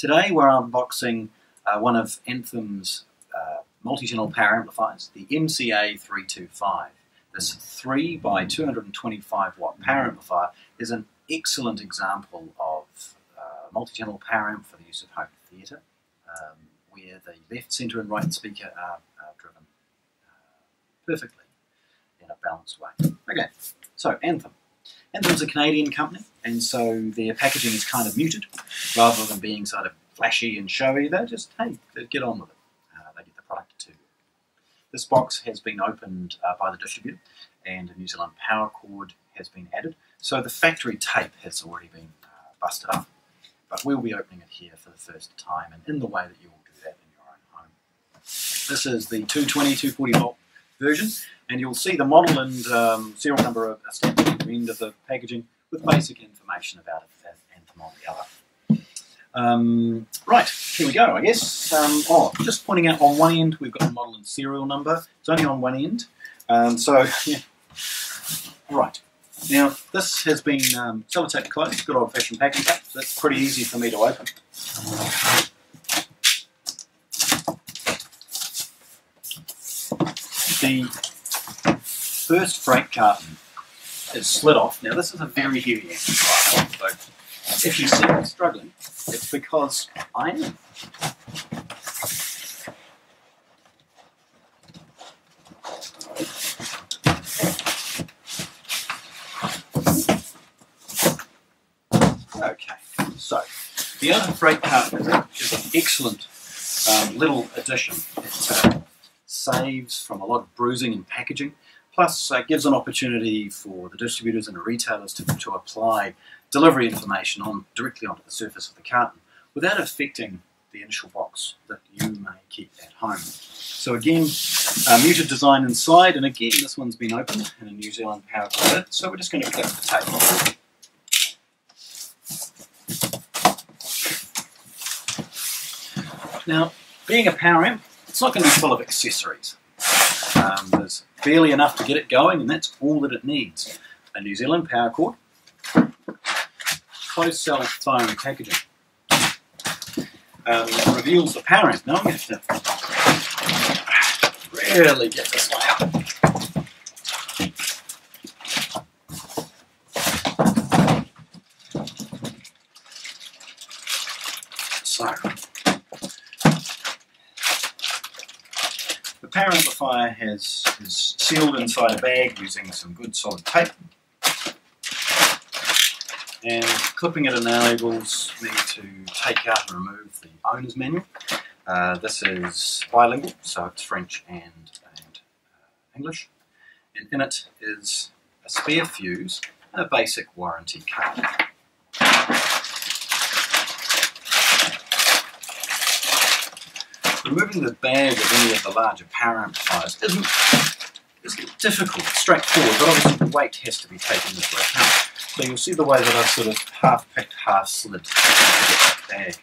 Today we're unboxing uh, one of Anthem's uh, multi-channel power amplifiers, the MCA325. This 3 by 225 watt power amplifier is an excellent example of uh, multi-channel power amp for the use of home theatre, um, where the left, centre and right speaker are, are driven uh, perfectly in a balanced way. Okay, so Anthem. Anthem's a Canadian company, and so their packaging is kind of muted. Rather than being sort of flashy and showy, they just, hey, get on with it. Uh, they get the product to you. This box has been opened uh, by the distributor, and a New Zealand power cord has been added. So the factory tape has already been uh, busted up, but we'll be opening it here for the first time, and in the way that you will do that in your own home. This is the 220, 240 volt version, and you'll see the model and um, serial number of at end of the packaging with basic information about it and on the other. Um, right, here we go, I guess. Um, oh, just pointing out on one end we've got the model and serial number. It's only on one end. Um, so, yeah. Right. Now, this has been um, sellotape closed, good old fashioned packing tape. So that's pretty easy for me to open. The first freight carton is slid off. Now this is a very heavy amplifier, so if you see me struggling, it's because I am. Okay, so the other freight carton is, an excellent um, little addition. It uh, saves from a lot of bruising and packaging. Plus, uh, gives an opportunity for the distributors and the retailers to, to apply delivery information on directly onto the surface of the carton without affecting the initial box that you may keep at home. So again, uh, muted design inside, and again, this one's been opened in a New Zealand power grid, so we're just going to clip the tape. Now, being a power amp, it's not going to be full of accessories. Um, there's barely enough to get it going, and that's all that it needs. A New Zealand power cord, closed cell foam packaging. Um, reveals the amp. Now I'm going to really get this one out. So, power amplifier has, is sealed inside a bag using some good solid tape. And clipping it enables me to take out and remove the owner's manual. Uh, this is bilingual, so it's French and, and uh, English. And in it is a spare fuse and a basic warranty card. Removing the bag of any of the larger power amplifiers isn't, isn't difficult, straightforward, but obviously the weight has to be taken into account. So you'll see the way that I've sort of half picked, half slid the bag.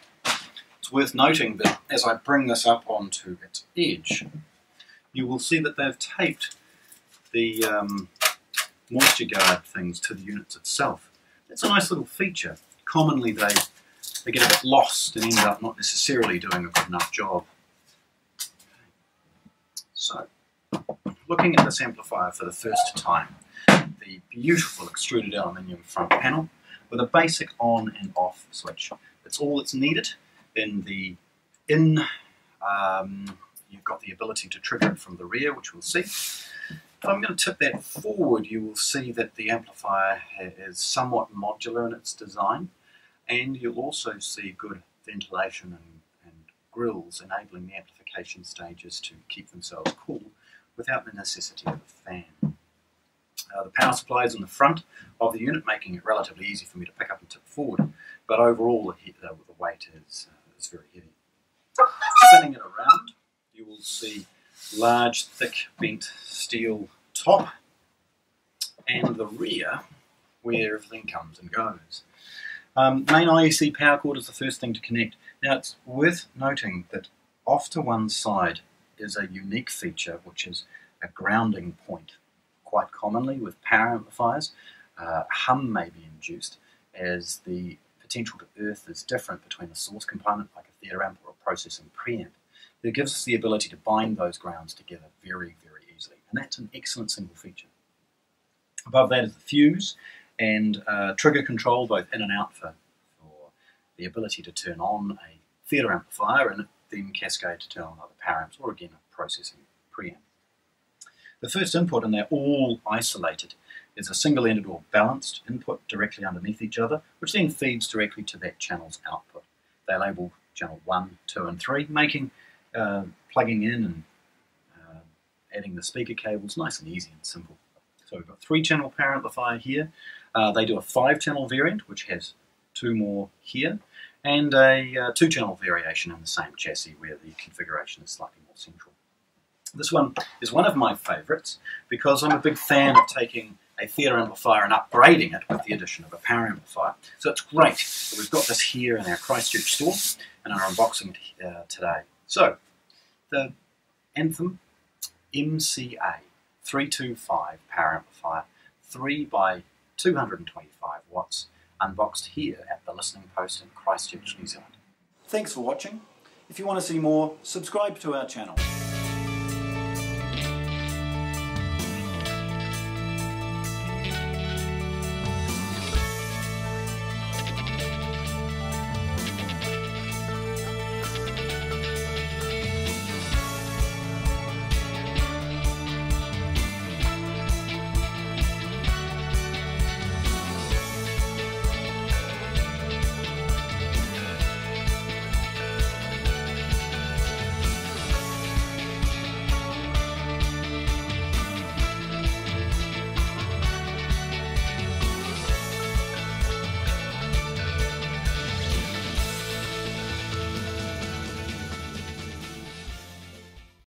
It's worth noting that as I bring this up onto its edge, you will see that they've taped the um, moisture guard things to the units itself. It's a nice little feature. Commonly they, they get a bit lost and end up not necessarily doing a good enough job. So, looking at this amplifier for the first time, the beautiful extruded aluminium front panel with a basic on and off switch. That's all that's needed. Then the in, um, you've got the ability to trigger it from the rear, which we'll see. If I'm going to tip that forward, you will see that the amplifier is somewhat modular in its design, and you'll also see good ventilation and, grills enabling the amplification stages to keep themselves cool without the necessity of a fan. Uh, the power supply is in the front of the unit, making it relatively easy for me to pick up and tip forward, but overall the, the, the weight is, uh, is very heavy. Spinning it around, you will see large, thick, bent steel top, and the rear, where everything comes and goes. Um, main IEC power cord is the first thing to connect. Now it's worth noting that off to one side is a unique feature, which is a grounding point. Quite commonly with power amplifiers, uh, hum may be induced as the potential to earth is different between a source component like a theatre amp or a processing preamp, it gives us the ability to bind those grounds together very, very easily. And that's an excellent single feature. Above that is the fuse and uh, trigger control both in and out for, for the ability to turn on a theatre amplifier and then cascade to turn on other power amps or again a processing preamp. The first input, and they're all isolated, is a single-ended or balanced input directly underneath each other, which then feeds directly to that channel's output. They label channel 1, 2 and 3, making uh, plugging in and uh, adding the speaker cables nice and easy and simple. So we've got three-channel power amplifier here. Uh, they do a five-channel variant, which has two more here, and a uh, two-channel variation in the same chassis where the configuration is slightly more central. This one is one of my favourites because I'm a big fan of taking a theatre amplifier and upgrading it with the addition of a power amplifier. So it's great that we've got this here in our Christchurch store and are unboxing it uh, today. So, the Anthem MCA 325 power amplifier, 3 by 225 watts, unboxed here at the Listening Post in Christchurch, New Zealand. Thanks for watching. If you want to see more, subscribe to our channel.